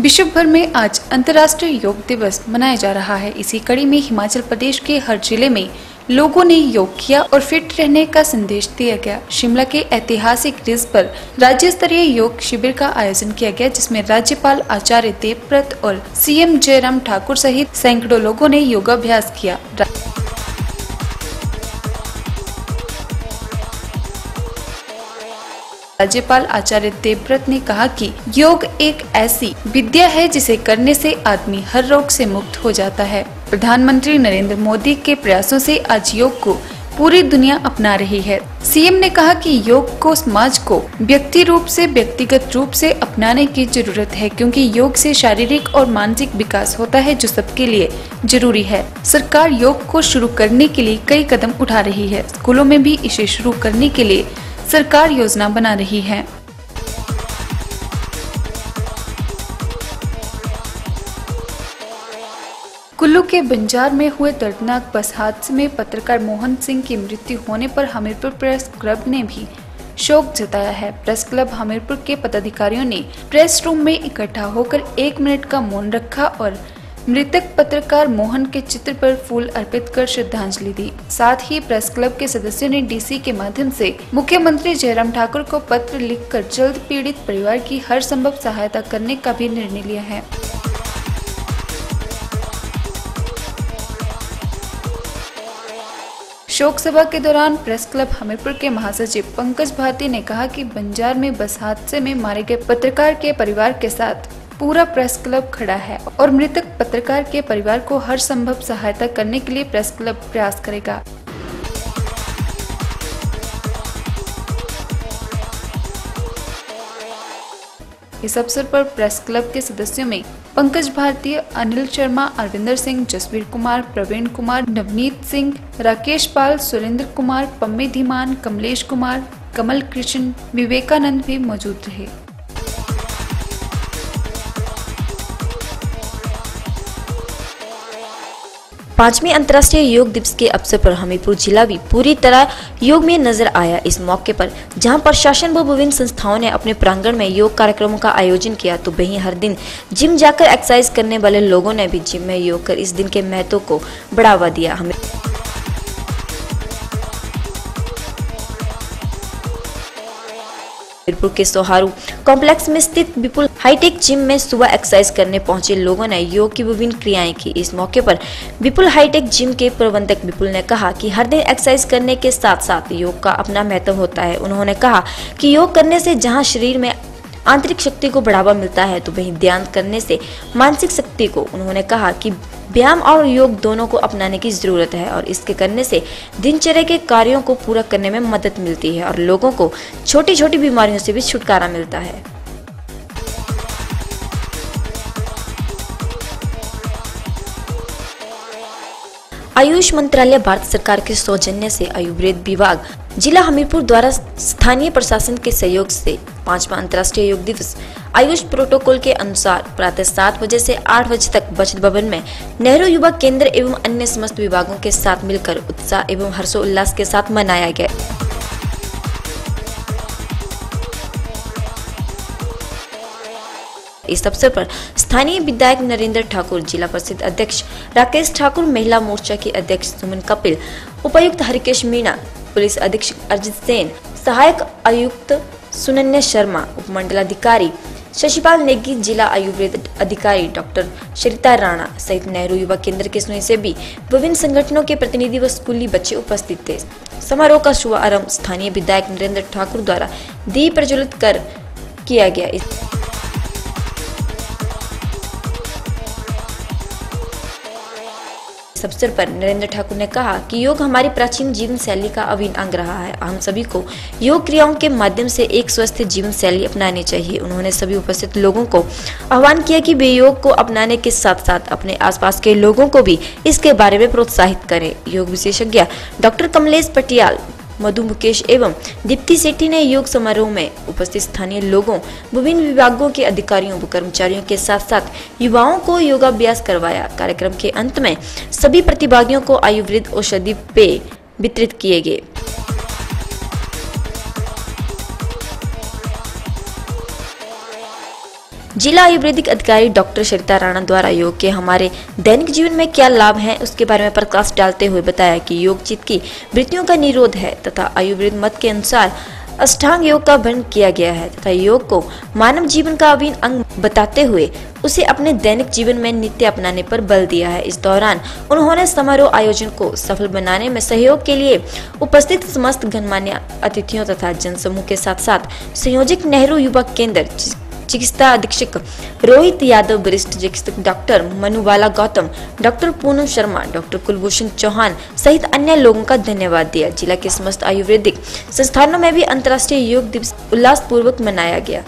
विश्व भर में आज अंतर्राष्ट्रीय योग दिवस मनाया जा रहा है। इसी कड़ी में हिमाचल प्रदेश के हर ज़िले में लोगों ने योग किया और फिट रहने का संदेश दिया गया। शिमला के ऐतिहासिक रिज पर राज्य स्तरीय योग शिविर का आयोजन किया गया, जिसमें राज्यपाल आचार्य देवव्रत और सीएम जयराम ठाकुर सहित सैकड़ों लोगों ने योगाभ्यास किया। राज्यपाल आचार्य देवव्रत ने कहा कि योग एक ऐसी विद्या है जिसे करने से आदमी हर रोग से मुक्त हो जाता है। प्रधानमंत्री नरेंद्र मोदी के प्रयासों से आज योग को पूरी दुनिया अपना रही है। सीएम ने कहा कि योग को समाज को व्यक्ति रूप से, व्यक्तिगत रूप से अपनाने की ज़रूरत है, क्योंकि योग से शारीरिक और मानसिक विकास होता है, जो सबके लिए ज़रूरी है। सरकार योग को शुरू करने के लिए कई कदम उठा रही है। स्कूलों में भी इसे शुरू करने के लिए सरकार योजना बना रही है। कुल्लू के बंजार में हुए दर्दनाक बस हादसे में पत्रकार मोहन सिंह की मृत्यु होने पर हमीरपुर प्रेस क्लब ने भी शोक जताया है। प्रेस क्लब हमीरपुर के पदाधिकारियों ने प्रेस रूम में इकट्ठा होकर एक मिनट का मौन रखा और मृतक पत्रकार मोहन के चित्र पर फूल अर्पित कर श्रद्धांजलि दी। साथ ही प्रेस क्लब के सदस्यों ने डीसी के माध्यम से मुख्यमंत्री जयराम ठाकुर को पत्र लिखकर जल्द पीड़ित परिवार की हर संभव सहायता करने का भी निर्णय लिया है। शोक सभा के दौरान प्रेस क्लब हमीरपुर के महासचिव पंकज भारती ने कहा कि बंजार में बस हादसे में मारे गए पत्रकार के परिवार के साथ पूरा प्रेस क्लब खड़ा है और मृतक पत्रकार के परिवार को हर संभव सहायता करने के लिए प्रेस क्लब प्रयास करेगा। इस अवसर पर प्रेस क्लब के सदस्यों में पंकज भारतीय, अनिल शर्मा, अरविंदर सिंह, जसवीर कुमार, प्रवीण कुमार, नवनीत सिंह, राकेश पाल, सुरेंद्र कुमार, पम्मे धीमान, कमलेश कुमार, कमल कृष्ण, विवेकानंद भी मौजूद रहे। पांचवी अंतर्राष्ट्रीय योग दिवस के अवसर पर हमीरपुर जिला भी पूरी तरह योग में नज़र आया। इस मौके पर, जहाँ प्रशासन व विभिन्न संस्थाओं ने अपने प्रांगण में योग कार्यक्रमों का आयोजन किया तो वहीं हर दिन जिम जाकर एक्सरसाइज करने वाले लोगों ने भी जिम में योग कर इस दिन के महत्व को बढ़ावा दिया। हमें हमीरपुर के सोहारू कॉम्प्लेक्स में स्थित विपुल हाईटेक जिम में सुबह एक्सरसाइज करने पहुँचे लोगों ने योग की विभिन्न क्रियाएँ की। इस मौके पर विपुल हाईटेक जिम के प्रबंधक विपुल ने कहा कि हर दिन एक्सरसाइज करने के साथ साथ योग का अपना महत्व होता है। उन्होंने कहा कि योग करने से जहाँ शरीर में आंतरिक शक्ति को बढ़ावा मिलता है तो वहीं ध्यान करने से मानसिक शक्ति को। उन्होंने कहा कि व्यायाम और योग दोनों को अपनाने की ज़रूरत है और इसके करने से दिनचर्या के कार्यों को पूरा करने में मदद मिलती है और लोगों को छोटी छोटी बीमारियों से भी छुटकारा मिलता है। आयुष मंत्रालय, भारत सरकार के सौजन्य से आयुर्वेद विभाग, जिला हमीरपुर द्वारा स्थानीय प्रशासन के सहयोग से पांचवा अंतर्राष्ट्रीय योग दिवस, आयुष प्रोटोकॉल के अनुसार प्रातः सात बजे से आठ बजे तक बचत भवन में नेहरू युवा केंद्र एवं अन्य समस्त विभागों के साथ मिलकर उत्साह एवं हर्षोल्लास के साथ मनाया गया। इस अवसर पर स्थानीय विधायक नरेंद्र ठाकुर, जिला परिषद अध्यक्ष राकेश ठाकुर, महिला मोर्चा के अध्यक्ष सुमन कपिल, उपायुक्त हरिकेश मीणा, पुलिस अधीक्षक अजित सेन, सहायक आयुक्त सुनन्या शर्मा, उपमंडलाधिकारी शशिपाल नेगी, जिला आयुर्वेद अधिकारी डॉक्टर श्रिता राणा सहित नेहरू युवा केंद्र के स्वयंसेवी विभिन्न संगठनों के प्रतिनिधि व स्कूली बच्चे उपस्थित थे। समारोह का शुभारंभ स्थानीय विधायक नरेंद्र ठाकुर द्वारा दीप प्रज्वलित कर किया गया। इस इस अवसर पर नरेंद्र ठाकुर ने कहा कि योग हमारी प्राचीन जीवन शैली का अभिन्न अंग रहा है। हम सभी को योग क्रियाओं के माध्यम से एक स्वस्थ जीवन शैली अपनानी चाहिए। उन्होंने सभी उपस्थित लोगों को आह्वान किया कि वे योग को अपनाने के साथ साथ अपने आसपास के लोगों को भी इसके बारे में प्रोत्साहित करें। योग विशेषज्ञ डॉक्टर कमलेश पटियाल मधु मुकेश एवं दीप्ति सेठी ने योग समारोह में उपस्थित स्थानीय लोगों, विभिन्न विभागों के अधिकारियों व कर्मचारियों के साथ साथ युवाओं को योगाभ्यास करवाया। कार्यक्रम के अंत में सभी प्रतिभागियों को आयुर्वेद औषधि पेय वितरित किए गए। जिला आयुर्वेदिक अधिकारी डॉक्टर सरिता राणा द्वारा योग के हमारे दैनिक जीवन में क्या लाभ हैं, उसके बारे में प्रकाश डालते हुए बताया कि योग चित्त की वृत्तियों का निरोध है तथा आयुर्वेद मत के अनुसार अष्टांग योग का वर्णन किया गया है तथा योग को मानव जीवन का अभिन्न अंग बताते हुए उसे अपने दैनिक जीवन में नित्य अपनाने पर बल दिया है। इस दौरान उन्होंने समारोह आयोजन को सफल बनाने में सहयोग के लिए उपस्थित समस्त गणमान्य अतिथियों तथा जनसमूह के साथ साथ संयोजक नेहरू युवा केंद्र चिकित्सा अधीक्षक रोहित यादव, वरिष्ठ चिकित्सक doctor Manuwala Gautam, doctor Poonam Sharma, doctor Kulbhushan Chauhan सहित अन्य लोगों का धन्यवाद दिया। जिला के समस्त आयुर्वेदिक संस्थानों में भी अंतर्राष्ट्रीय योग दिवस उल्लास पूर्वक मनाया गया।